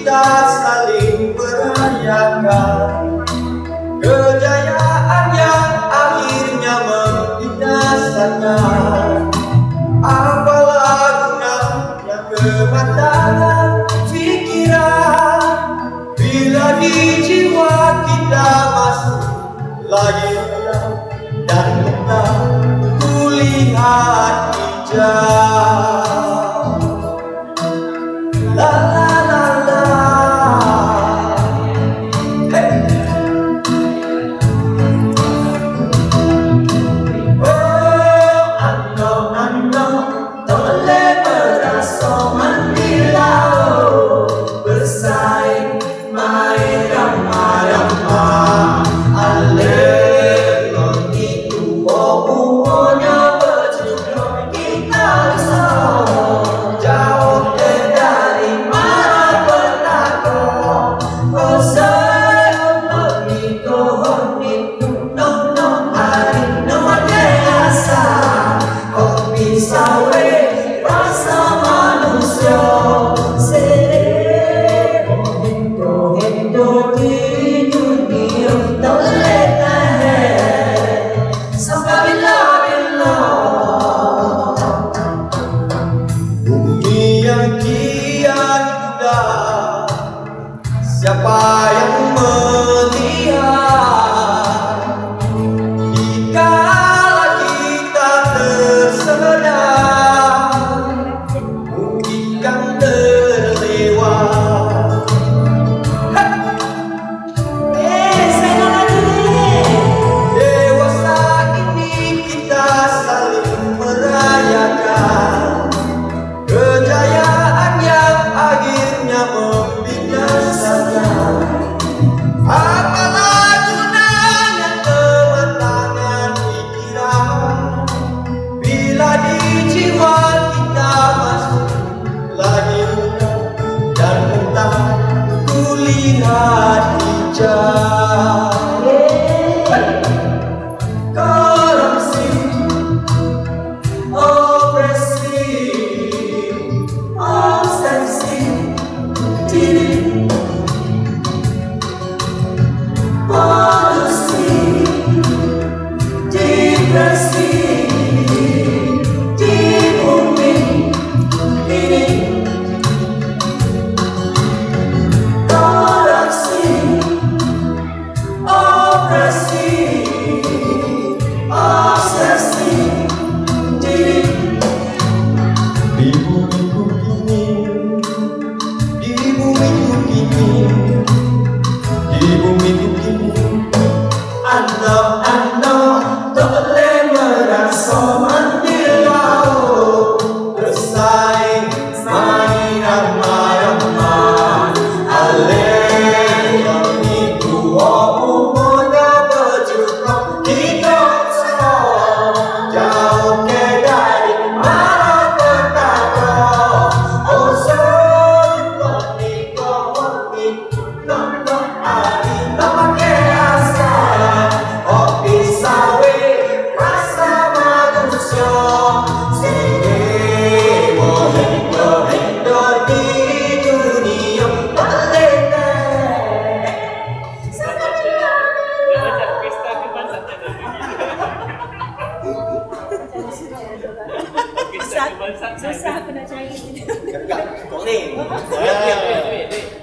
kita saling merayakan. Kejayaan yang akhirnya membinasakan apalah gunanya kematangan pikiran? Bila di jiwa kita masih lagi dan kita kulihat hijau Siapa yang melihat? Dikala kita tersenang Mungkin kan terlewat Dewasa ini kita sadar 아. susah aku nak cari. Kau ni. Wait, wait, wait.